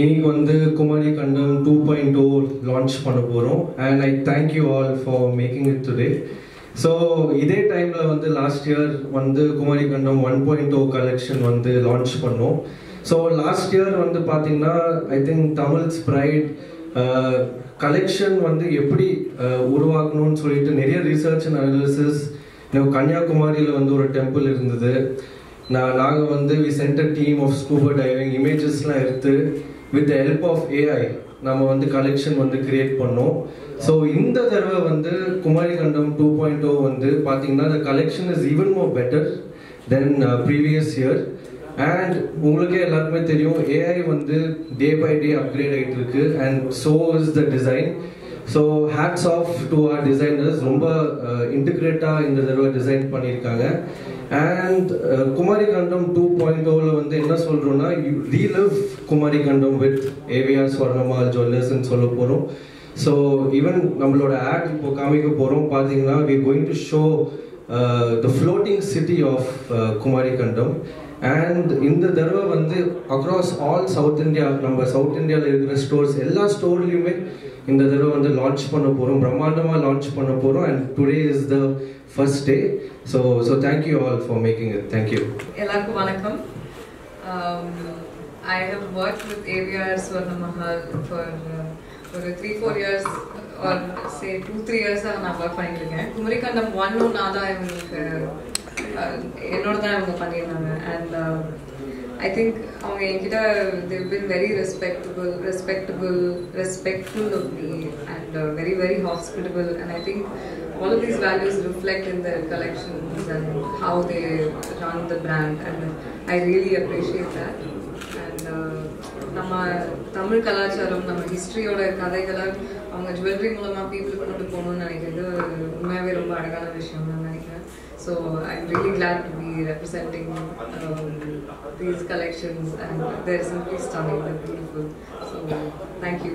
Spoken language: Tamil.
இன்னைக்கு வந்து Kumari Kandam two point two launch பண்ண போகிறோம் and I thank you all for making it today so இதே டைமில் வந்து லாஸ்ட் இயர் வந்து Kumari Kandam one point two collection வந்து லான்ச் பண்ணோம். ஸோ லாஸ்ட் இயர் வந்து பார்த்தீங்கன்னா I think Tamils pride collection வந்து எப்படி உருவாக்கணும்னு சொல்லிட்டு நிறைய ரிசர்ச் அண்ட் அனாலிசிஸ் கன்னியாகுமரியில் வந்து ஒரு டெம்பிள் இருந்தது. நான் நாங்கள் வந்து we sent team of scuba diving இமேஜஸ்லாம் எடுத்து வித் ஹெல்ப் ஆஃப் ஏஐ நம்ம வந்து கலெக்ஷன் வந்து கிரியேட் பண்ணோம். ஸோ இந்த தடவை வந்து குமாரி கண்டம் டூ பாயிண்ட் ஓ oh வந்து பார்த்தீங்கன்னா the collection is even more better than previous year and உங்களுக்கே எல்லாருக்குமே தெரியும் ஏஐ வந்து டே பை டே அப்கிரேட் ஆகிட்டு இருக்கு. And so is the design so hats off to our designers ரொம்ப uh, இன்டிகிரேட்டாக இந்த தடவை டிசைன் பண்ணியிருக்காங்க. And uh, Kumari Kandam two point ஓவில் வந்து என்ன சொல்கிறோன்னா ரீலிவ் குமாரி கண்டம் வித் ஏவிஆர் ஸ்வர்ணமால் ஜுவல்லர்ஸ்ன்னு சொல்ல போகிறோம் ஸோ ஈவன் நம்மளோட ஆட் இப்போ காமிக்க போகிறோம் பார்த்தீங்கன்னா we going to show the floating city of Kumari Kandam and இந்த தடவை வந்து அக்ராஸ் ஆல் சவுத் இந்தியா நம்ம சவுத் இந்தியாவில் இருக்கிற ஸ்டோர்ஸ் எல்லா ஸ்டோர்லையுமே இந்த தடவை வந்து லான்ச் பண்ண போகிறோம் பிரம்மாண்டமாக லான்ச் பண்ண போகிறோம் and today is the first day so so thank you all for making it thank you எல்லாருக்கும் வணக்கம். Um, I have work with AVR Swarna Mahal for ஒரு three four years or say two three இயர்ஸாக நான் ஒர்க் பண்ணிட்டு இருக்கேன் குமரிக்கண்டம் ஒன்னும் நான் தான் இவங்களுக்கு uh, என்னோட தான் இவங்க பண்ணியிருந்தாங்க அண்ட் ஐ திங்க் அவங்க என்கிட்ட they've been very respectable respectable respectful of me and very very hospitable and I think all of these values reflect in their collections and how they run the brand and I really appreciate that and uh, நம்ம தமிழ் கலாச்சாரம் நம்ம ஹிஸ்ட்ரியோட கதைகளை அவங்க ஜுவல்லரி மூலமா பீப்புளுக்கு கொண்டு போகணும்னு நினைக்கிறது உண்மையாகவே ரொம்ப அழகான விஷயம் நான் நினைக்கிறேன். So I am really glad to be representing these collections and they're simply stunning beautiful so thank you